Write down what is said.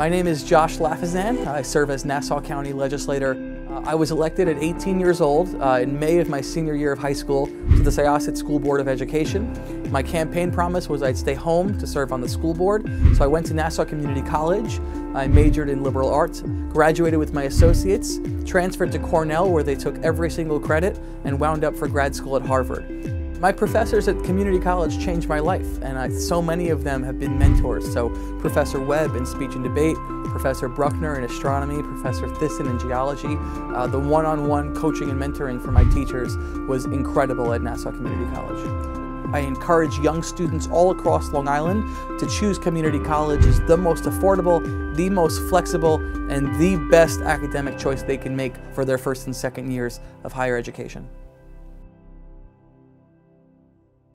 My name is Josh Lafazan. I serve as Nassau County Legislator. Uh, I was elected at 18 years old uh, in May of my senior year of high school to the Syosset School Board of Education. My campaign promise was I'd stay home to serve on the school board, so I went to Nassau Community College. I majored in liberal arts, graduated with my associates, transferred to Cornell where they took every single credit, and wound up for grad school at Harvard. My professors at community college changed my life, and I, so many of them have been mentors. So Professor Webb in speech and debate, Professor Bruckner in astronomy, Professor Thyssen in geology. Uh, the one-on-one -on -one coaching and mentoring for my teachers was incredible at Nassau Community College. I encourage young students all across Long Island to choose community college as the most affordable, the most flexible, and the best academic choice they can make for their first and second years of higher education.